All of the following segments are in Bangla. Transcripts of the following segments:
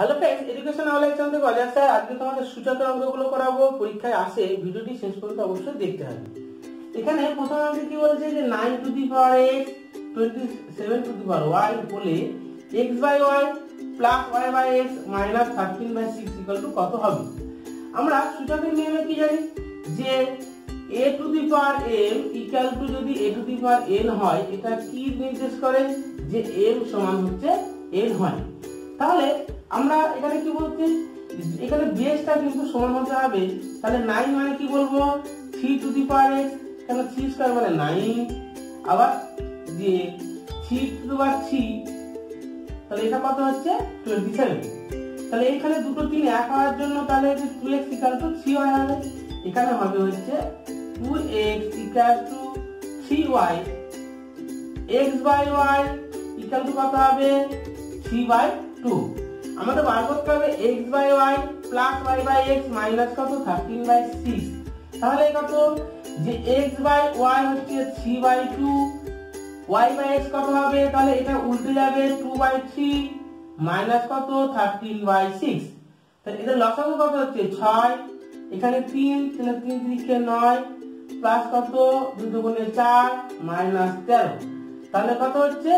Hello friends education knowledge channel থেকে অজয় স্যার আজকে তোমাদের সূচকের অঙ্কগুলো করাবো, পরীক্ষায় আসে, ভিডিওটি শেষ পর্যন্ত অবশ্যই দেখতে হবে। এখানে প্রথম অঙ্কে কি বলছে যে nine to the power X twenty seven to the power Y বলে X by Y plus Y by X minus thirteen by six equal to কত হবে? আমরা সূচকের নিয়মে কি জানি? যে A to the power M equal to যদি এ টু দি পাওয়ার এন হয়, এটা কি নির্দেশ করে? যে এম সমান হচ্ছে এন হয়। তাহলে আমরা এখানে কি বলছি? এখানে বেসটা কিন্তু সমান হতে হবে। তাহলে নাইন মানে কি বলব? Three to the power X কেন থ্রি স্কোয়ার মানে নাইন আবার যে three to the power three তাহলে এটা কত হচ্ছে? টোয়েন্টি সেভেন তাহলে এখানে দুটো তিন এক হওয়ার জন্য তাহলে two X equal to three Y হবে এখানে হবে হচ্ছে two X equal to three Y X by Y equal to কত হবে? থ্রি বাই টু আমাদের বার করতে হবে এক্স বাই ওয়াই মাইনাস কত? থার্টিন বাই সিক্স তাহলে কত? যে এক্স ওয়াই হচ্ছে থ্রি বাই টু কত হবে? তাহলে এটা উল্টে যাবে টু বাই থ্রি মাইনাস কত? থার্টিন বাই সিক্স তাহলে এদের লসাগু কত হচ্ছে? ছয়। এখানে তিন তাহলে তিন তিরিখে নয় প্লাস কত? দুই দুগুণে চার মাইনাস তেরো। তাহলে কত হচ্ছে?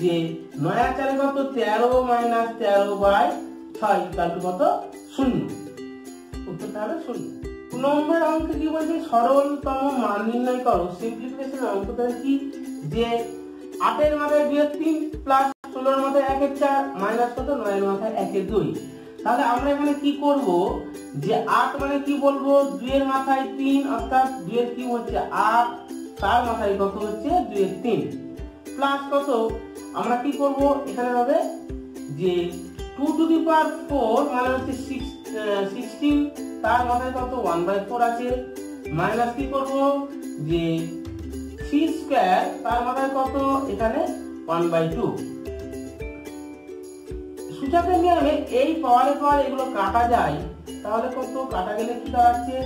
যে নয় আর চারে কত তেরো মাইনাস তেরো বাই ছয় ইকাল কত শূন্য। উত্তরটা হবে শূন্য। নম্বর অঙ্কে কি বলছে? সরলতম মান নির্ণয় করো। সিম্পলিফিকেশন অঙ্কটা কি? যে আটের মাথায় দুয়ের তিন প্লাস ষোলোর মাথায় একের চার, মাইনাস কত? নয়ের মাথায় একের দুই। তাহলে আমরা এখানে কি করব? যে আট মানে কি বলব? দুইয়ের মাথায় তিন, অর্থাৎ দুইয়ের কি হচ্ছে? আট। তার মাথায় কত হচ্ছে? দুইয়ের তিন। প্লাস কত? আমরা কি করব? এখানে হবে যে two to the power four মানে হচ্ছে সিক্সটিন তার মাথায় কত? ওয়ান বাই ফোর আছে। মাইনাস কি করব? যে থ্রি স্কোয়ার তার মাথায় কত? এখানে ওয়ান বাই টু সূচকের নিয়মে এই পাওয়ারে পাওয়ার এগুলো কাটা যায়, তাহলে কত? কাটা গেলে কি দাঁড়াচ্ছে?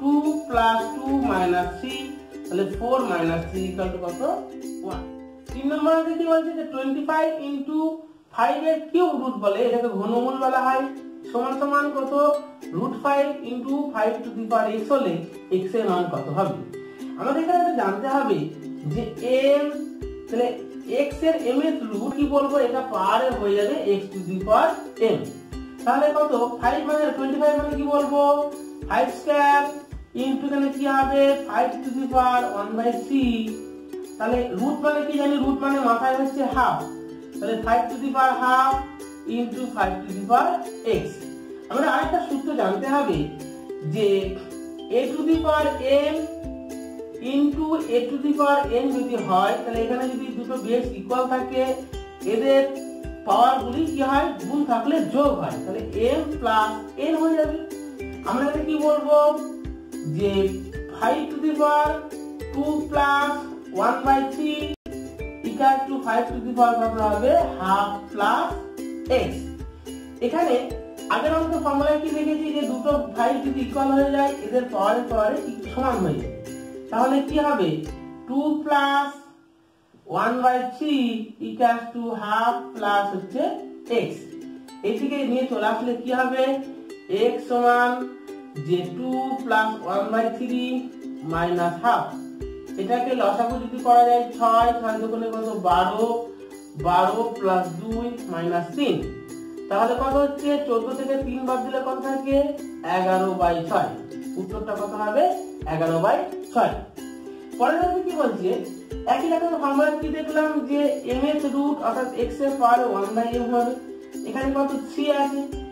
Two plus two minus three তাহলে ফোর মাইনাস থ্রি কত? ওয়ান তিন নম্বর কি বলছে যে টোয়েন্টি ফাইভ ইন্টু ফাইভ এর কিউব রুট বলে, এটাকে ঘনমূল বলা হয়। সমান সমান কত? Root five into five to the power X হলে এক্সের মান কত হবে? আমাদের এখানে জানতে হবে যে এম তাহলে এক্সের এম এর রুট কি বলব? এটা পাওয়ারে হয়ে যাবে X to the power M তাহলে কত? ফাইভ মানে টোয়েন্টি ফাইভ মানে কি বলব? ফাইভ স্কোয়ার ইন্টু এখানে কি হবে? Five to the power one by three তাহলে রুট মানে কি জানি? রুট মানে মাথায় হচ্ছে হাফ তাহলে five to the power half into five to the power X আমরা আরেকটা সূত্র জানতে হবে যে A to the power M into A to the power N যদি হয়, তাহলে এখানে যদি দুটো বেস ইকুয়াল থাকে, এদের পাওয়ার গুলি কি হয়? গুণ থাকলে যোগ হয়। তাহলে এম প্লাস এন হয়ে যাবে। আমরা এখানে কি বলব? যে five to the power two plus one by three equal to five to the power কত হবে হাফ প্লাস এক্স এখানে আগের অঙ্ক ফর্মুলায় কি দেখেছি? যে দুটো ফাইভ যদি ইকুয়াল হয়ে যায়, এদের পাওয়ারে পাওয়ারে সমান হয়ে যাবে তাহলে কি হবে? Two plus one by three equal to half plus হচ্ছে এক্স এটিকে নিয়ে চলে আসলে কি হবে? এক্স সমান যে two plus one by three minus half এটাকে লসাগু যদি করা যায় ছয় ছয় দোকানে কত? বারো বারো প্লাস দুই মাইনাস তিন। তাহলে কত হচ্ছে? চোদ্দ থেকে তিন বাদ দিলে কত থাকে? এগারো বাই ছয়। উত্তরটা কত হবে? এগারো বাই ছয়। পরের মধ্যে কি বলছে? একই রকম আমরা কি দেখলাম? যে এম এস রুট অর্থাৎ এক্সের পাওয়ার ওয়ান বাই এম হবে। এখানে কত? থ্রি আছে।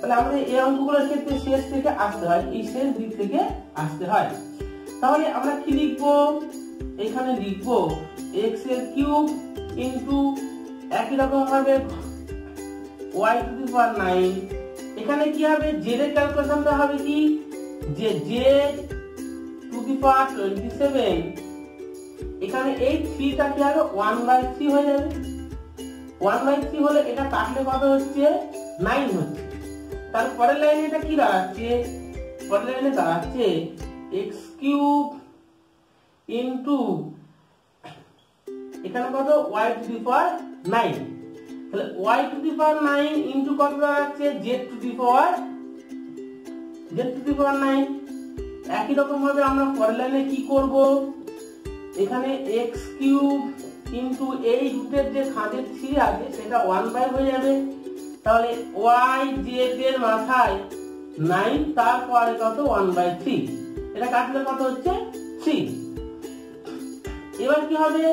তাহলে আমাদের এই অঙ্কগুলোর ক্ষেত্রে শেষ থেকে আসতে হয়। এই শেষ দিক থেকে আসতে হয়। তাহলে আমরা কি লিখব? এখানে লিখব এক্সের কিউব ইন্টু একই রকম ভাবে Y to the power nine. এখানে কি হবে? জেড এর ক্যালকুলেশনটা হবে কি? যে Z to the power twenty seven এখানে এই থ্রিটা কি হবে? ওয়ান বাই থ্রি হয়ে যাবে। ওয়ান বাই থ্রি হলে এটা কাটলে কত হচ্ছে? নাইন হচ্ছে। তার পরের লাইনে এটা কি দাঁড়াচ্ছে? পরের লাইনে দাঁড়াচ্ছে এক্স কিউব ইন্টু এখানে কত? Y to the power nine তাহলে Y to the power nine into কত দাঁড়াচ্ছে Z to the power Z to the power nine একই রকম ভাবে আমরা পরের লাইনে কি করব? এখানে এক্স কিউব কিন্তু এই রুটের যে খাঁজের থ্রি আছে, সেটা ওয়ান বাই হয়ে যাবে। তাহলে ওয়াই জেড এর মাথায় নাইন তারপরে কত? ওয়ান বাই থ্রি এটা কাটলে কত হচ্ছে? থ্রি এবার কি হবে?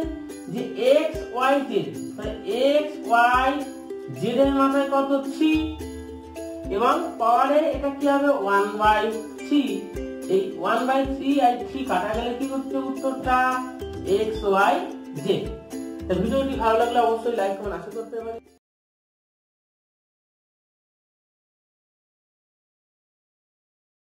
যে এক্স ওয়াই জেড তাহলে এক্স ওয়াই জেড এর মাথায় কত থ্রি এবং পাওয়ারে এটা কি হবে? ওয়ান বাই থ্রি এই ওয়ান বাই থ্রি আর থ্রি কাটা গেলে কি হচ্ছে উত্তরটা? এক্স ওয়াই জেড ভিডিওটি ভালো লাগলে অবশ্যই লাইক করুন আশা করতে পারি।